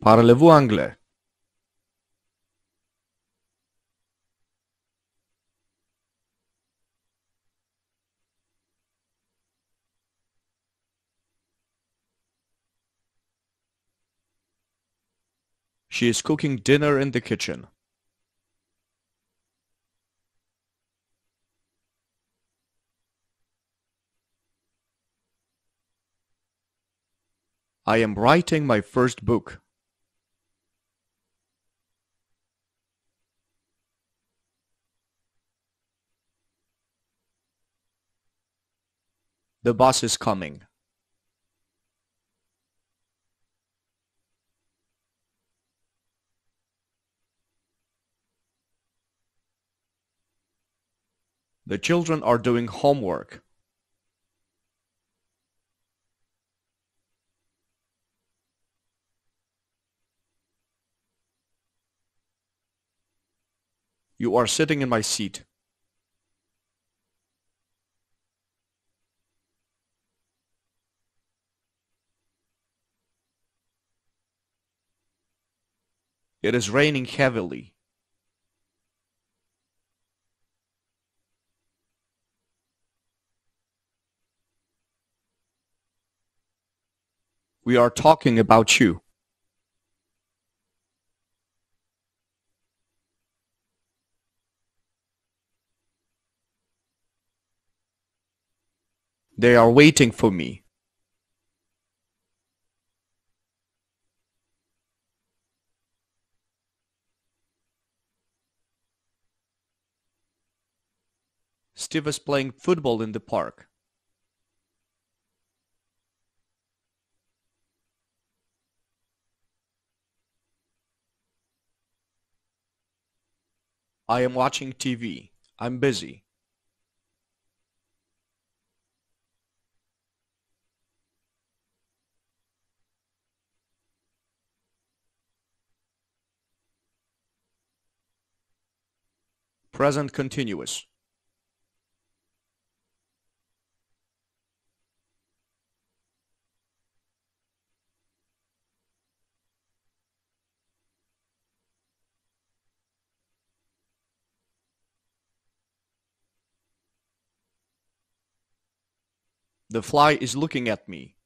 Parlez-vous anglais? She is cooking dinner in the kitchen. I am writing my first book. The bus is coming. The children are doing homework. You are sitting in my seat. It is raining heavily. We are talking about you. They are waiting for me. Steve is playing football in the park. I am watching TV. I'm busy. Present continuous. The fly is looking at me.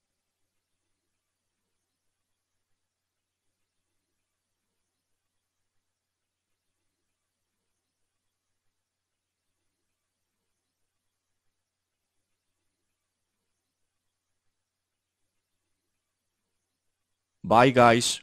Bye guys.